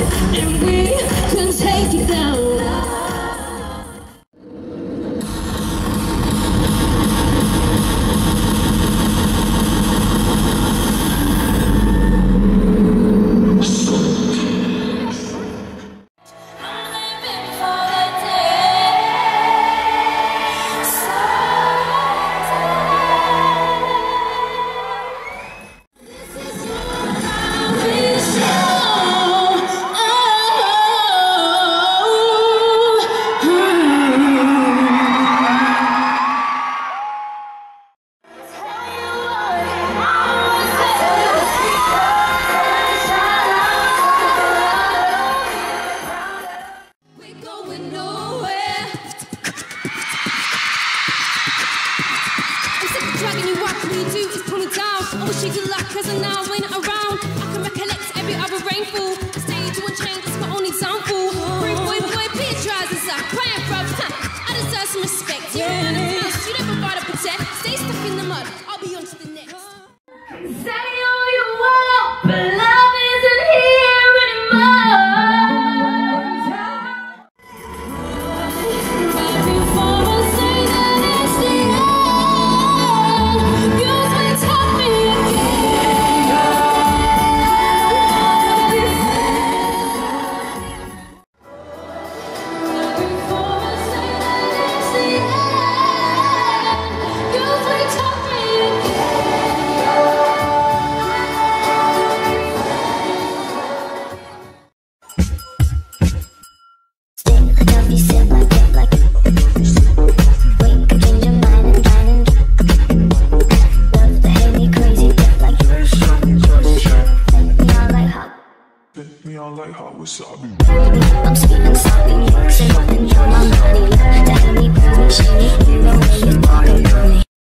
And we can take it down. Dragging you up. All you do is pull me down. I wish you good luck, cause I'm now when around. I can recollect every other rainfall. Stay to unchained, that's my only example. Free boy, boy, your trousers up. Crying for. I deserve some respect. You All like hot wasabi. I'm salty, say what and show my me, the way you talking to me.